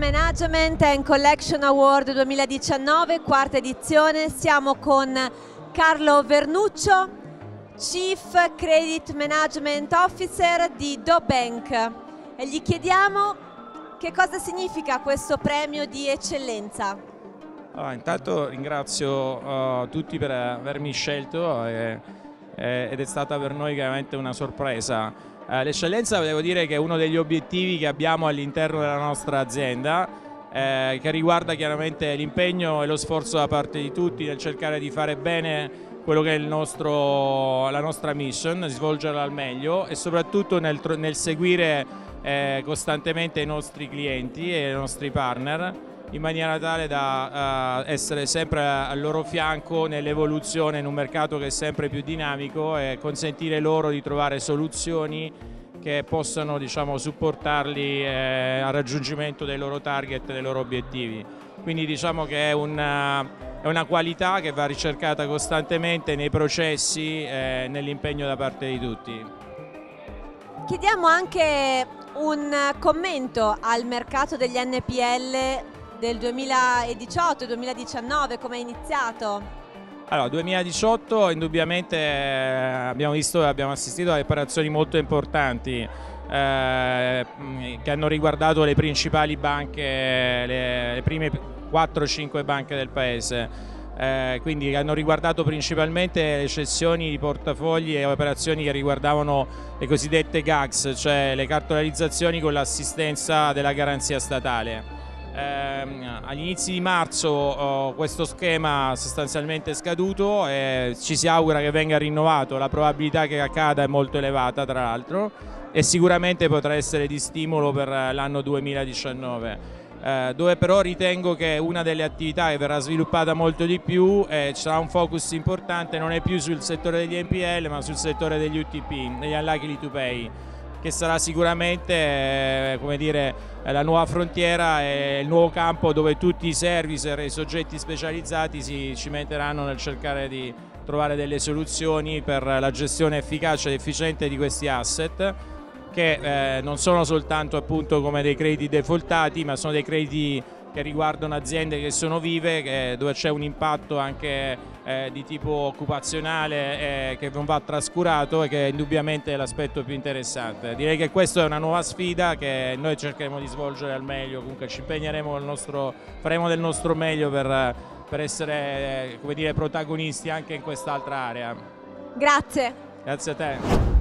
Management and Collection Award 2019, quarta edizione. Siamo con Carlo Vernuccio, Chief Credit Management Officer di DoBank e gli chiediamo che cosa significa questo premio di eccellenza. Allora, intanto ringrazio uh, tutti per avermi scelto e, e, ed è stata per noi chiaramente una sorpresa. Eh, l'eccellenza devo dire che è uno degli obiettivi che abbiamo all'interno della nostra azienda eh, che riguarda chiaramente l'impegno e lo sforzo da parte di tutti nel cercare di fare bene quello che è nostro, la nostra mission, svolgerla al meglio e soprattutto nel, nel seguire eh, costantemente i nostri clienti e i nostri partner in maniera tale da uh, essere sempre al loro fianco nell'evoluzione in un mercato che è sempre più dinamico e consentire loro di trovare soluzioni che possano diciamo, supportarli eh, al raggiungimento dei loro target, dei loro obiettivi. Quindi diciamo che è una, è una qualità che va ricercata costantemente nei processi e eh, nell'impegno da parte di tutti. Chiediamo anche un commento al mercato degli NPL del 2018-2019, come è iniziato? Allora, 2018 indubbiamente eh, abbiamo visto abbiamo assistito a operazioni molto importanti eh, che hanno riguardato le principali banche, le, le prime 4-5 banche del paese. Eh, quindi hanno riguardato principalmente le cessioni di portafogli e operazioni che riguardavano le cosiddette GAGS, cioè le cartolarizzazioni con l'assistenza della garanzia statale agli inizi di marzo oh, questo schema sostanzialmente è scaduto e ci si augura che venga rinnovato, la probabilità che accada è molto elevata tra l'altro e sicuramente potrà essere di stimolo per l'anno 2019. Eh, dove però ritengo che una delle attività che verrà sviluppata molto di più e ci sarà un focus importante non è più sul settore degli NPL ma sul settore degli UTP, degli unlikely to pay che sarà sicuramente eh, dire, la nuova frontiera e il nuovo campo dove tutti i servicer e i soggetti specializzati si cimenteranno nel cercare di trovare delle soluzioni per la gestione efficace ed efficiente di questi asset che eh, non sono soltanto appunto come dei crediti defaultati ma sono dei crediti che riguardano aziende che sono vive, che, dove c'è un impatto anche eh, di tipo occupazionale eh, che non va trascurato e che indubbiamente è l'aspetto più interessante. Direi che questa è una nuova sfida che noi cercheremo di svolgere al meglio, comunque ci impegneremo, nostro, faremo del nostro meglio per, per essere eh, dire, protagonisti anche in quest'altra area. Grazie. Grazie a te.